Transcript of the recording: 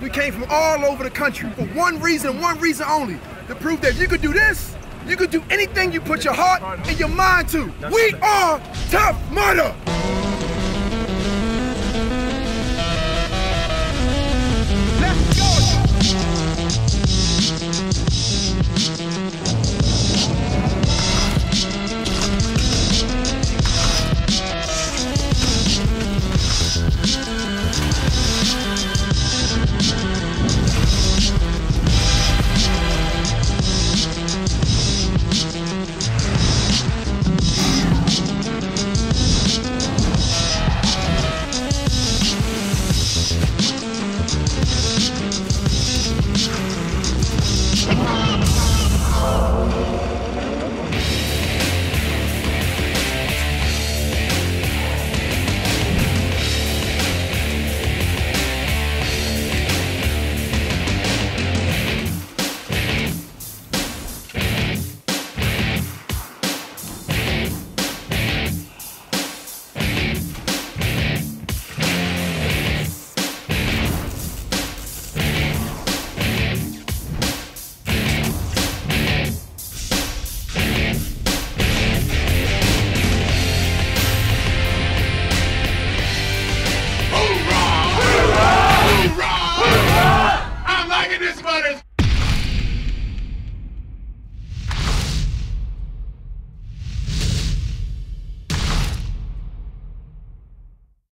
We came from all over the country for one reason, one reason only, to prove that you could do this, you could do anything you put your heart and your mind to. We are Tough Mudder!